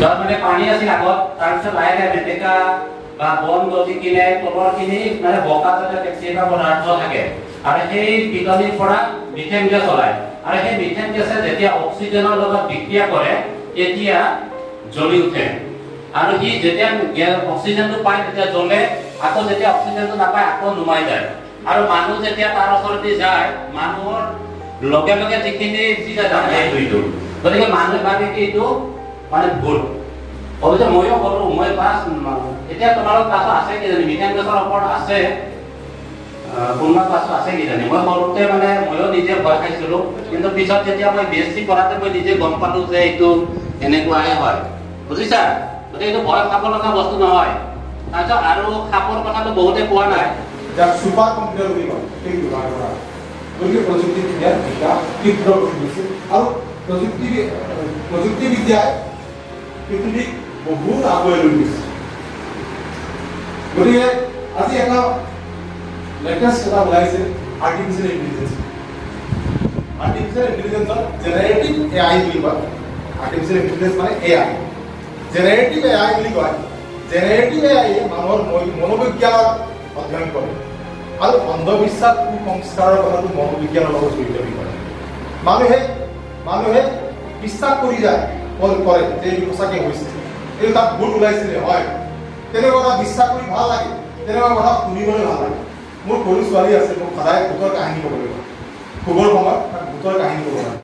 য'ত মানে পানী আছিল আগত তাৰপিছত লাহে লাহে মেটেকা বা বন গজি কিনে তলৰখিনি মানে বোকা যাতে কেতিয়াবা পদাৰ্থ থাকে। আৰু সেই পিটনিৰ পৰা মিথেন গেছ ওলায়। আৰু সেই মিথেন গেছে যেতিয়া অক্সিজেনৰ লগত বিক্ৰিয়া কৰে তেতিয়া জ্বলি উঠে। আৰু সি যেতিয়া অক্সিজেনটো পায় তেতিয়া জ্বলে আকৌ যেতিয়া অক্সিজেনটো নাপায় আকৌ নুমাই যায়। আৰু মানুহ যেতিয়া তাৰ ওচৰতে যায় মানুহৰ লগে লগে যিখিনি গতিকে মানুহে ভাবে কি এইটো মানে ভুল। অৱশ্যে ময়ো ক'লো মই ক্লাছ এতিয়া তোমালোক ক্লাছত আছে কিজানি মিথেন গেছৰ ওপৰত আছে। কোনোবা ক্লাছত আছে কিজানি। মই সৰুতে মানে ময়ো নিজে ভয় খাইছিলো। কিন্তু পিছত যেতিয়া মই বি এছ চি পঢ়াতে মই নিজে গম পালো যে এইটো এনেকুৱাহে হয়। বুজিছা? গতিকে এইটো ভয় খাব লগা বস্তু নহয়। তাৰপিছত আৰু সাপৰ কথাটো বহুতে কোৱা নাই। প্ৰযুক্তিবিদ্যাৰ বিকাশ তীব্ৰ আৰু প্ৰযুক্তি প্ৰযুক্তিবিদ্যাই পৃথিৱীক বহুত আগুৱাই লৈ গৈছে গতিকে আজি এটা লেটেষ্ট এটা ওলাইছে আৰ্টিফিচিয়েল ইণ্টেলিজেঞ্চ আৰ্টিফিচিয়েল ইণ্টেলিজেঞ্চৰ জেনেৰেটিভ এ আই বুলি কয় আৰ্টিফিচিয়েল ইণ্টেলিজেঞ্চ মানে A I generative A I বুলি কয় জেনেৰেটিভ এ আইয়ে মানুহৰ মনোবিজ্ঞানৰ অধ্যয়ন কৰে আৰু অন্ধবিশ্বাস কুসংস্কাৰৰ কথাটো মনোবিজ্ঞানৰ লগত জড়িত পৰে মানুহে মানুহে বিশ্বাস কৰি যায় কৰ- কৰে যে এইটো সঁচাকৈ হৈছে এইটো তাত ভুল ওলাইছিলে হয়। তেনেকুৱা কথা বিশ্বাস কৰি ভাল লাগে তেনেকুৱা কথা শুনিবলৈ ভাল লাগে। মোৰ সৰু ছোৱালী আছে মোক সদায় ভূতৰ কাহিনী ক'বলৈ কয়। শুবৰ সময়ত তাক ভূতৰ কাহিনী ক'ব লাগে।